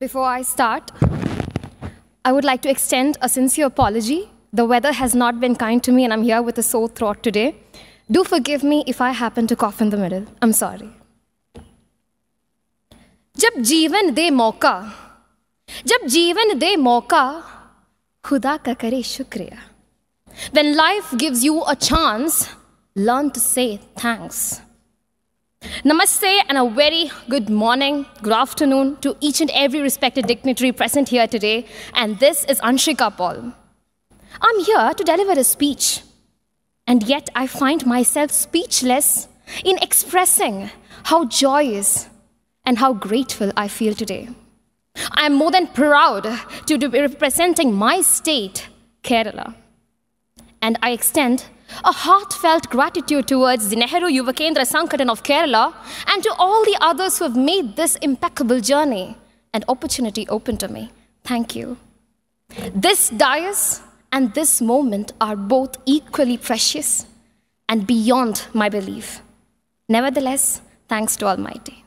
Before I start, I would like to extend a sincere apology. The weather has not been kind to me, and I'm here with a sore throat today. Do forgive me if I happen to cough in the middle. I'm sorry. जब जीवन दे मौका जब जीवन दे मौका खुदा का करे शुक्रिया When life gives you a chance, learn to say thanks. Namaste and a very good morning, good afternoon to each and every respected dignitary present here today. And this is Anshika Paul. I'm here to deliver a speech. And yet I find myself speechless in expressing how joyous and how grateful I feel today. I am more than proud to be representing my state, Kerala. And I extend a heartfelt gratitude towards the Nehru Yuvakendra Sangathan of Kerala and to all the others who have made this impeccable journey and opportunity open to me. Thank you. This dais and this moment are both equally precious and beyond my belief. Nevertheless, thanks to Almighty.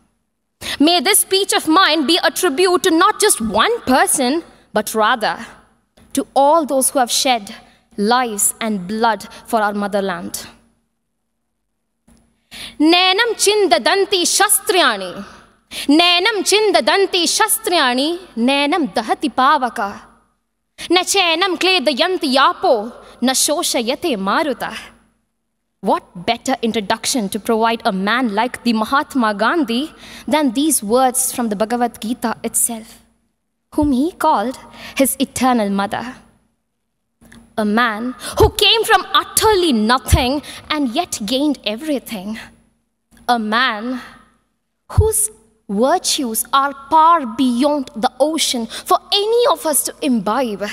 May this speech of mine be a tribute to not just one person, but rather to all those who have shed lives and blood for our motherland. Nenam chindadanti shastriani. Nenam chindadanti shastriani. Nenam dahati pavaka. Na chenam kledayanti yapo. Na shoshayate maruta. What better introduction to provide a man like the Mahatma Gandhi than these words from the Bhagavad Gita itself, whom he called his eternal mother? A man who came from utterly nothing and yet gained everything. A man whose virtues are far beyond the ocean for any of us to imbibe.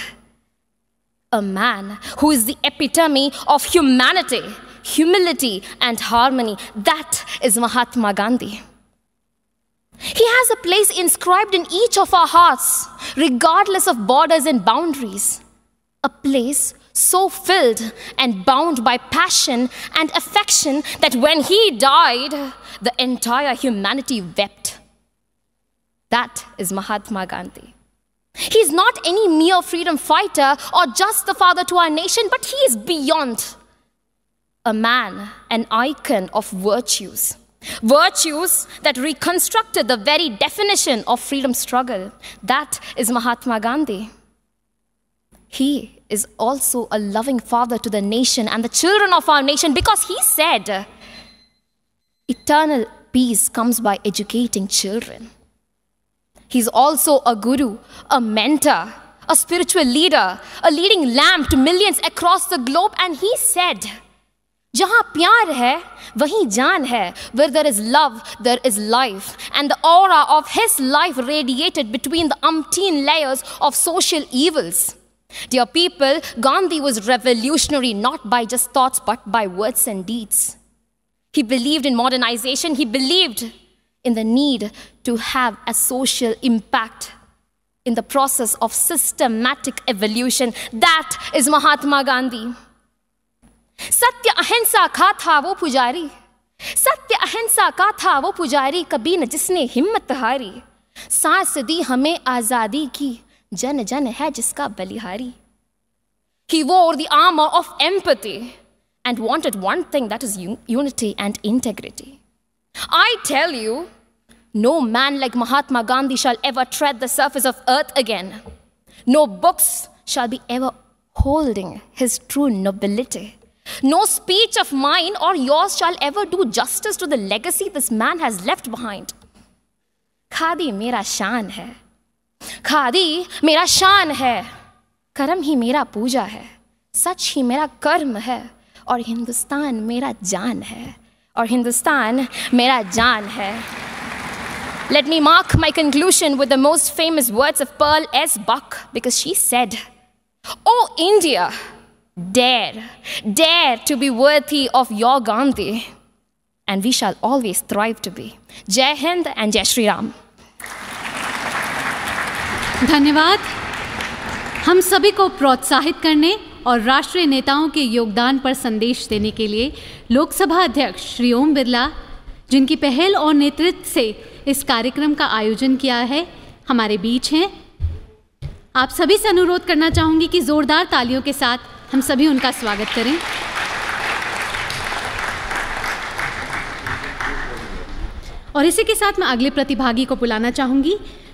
A man who is the epitome of humanity humility, and harmony. That is Mahatma Gandhi. He has a place inscribed in each of our hearts, regardless of borders and boundaries. A place so filled and bound by passion and affection that when he died, the entire humanity wept. That is Mahatma Gandhi. He's not any mere freedom fighter or just the father to our nation, but he is beyond a man, an icon of virtues. Virtues that reconstructed the very definition of freedom struggle. That is Mahatma Gandhi. He is also a loving father to the nation and the children of our nation because he said, Eternal peace comes by educating children. He's also a guru, a mentor, a spiritual leader, a leading lamp to millions across the globe, and he said, जहां प्यार है वहीं जान है where there is love there is life and the aura of his life radiated between the umpteen layers of social evils dear people gandhi was revolutionary not by just thoughts but by words and deeds he believed in modernization he believed in the need to have a social impact in the process of systematic evolution that is mahatma gandhi सत्य अहिंसा का था वो पुजारी सत्य अहिंसा का था वो पुजारी कभी न जिसने हिम्मत हारी सांस दी हमें आजादी की जन जन है जिसका बलिहारी। He wore our arm of empathy and wanted one thing that is unity and integrity I tell you no man like Mahatma Gandhi shall ever tread the surface of earth again no books shall be ever holding his true nobility no speech of mind or yours shall ever do justice to the legacy this man has left behind khadi मेरा शान है। खादी मेरा शान है। कर्म ही मेरा पूजा है। सच ही मेरा कर्म है। और हिंदुस्तान मेरा जान है। और हिंदुस्तान मेरा जान है। Let me mark my conclusion with the most famous words of Pearl S Buck because she said O India dare dare to be worthy of your Gandhi and we shall always thrive to be Jai Hind and जय श्री राम धन्यवाद। हम सभी को प्रोत्साहित करने और राष्ट्रीय नेताओं के योगदान पर संदेश देने के लिए लोकसभा अध्यक्ष श्री ओम बिरला, जिनकी पहल और नेतृत्व से इस कार्यक्रम का आयोजन किया है, हमारे बीच हैं। आप सभी से अनुरोध करना चाहूँगी कि ज़ोरदार तालियों के साथ हम सभी उनका स्वागत करें। और इसी के साथ मैं अगले प्रतिभागी को बुलाना चाहूँगी।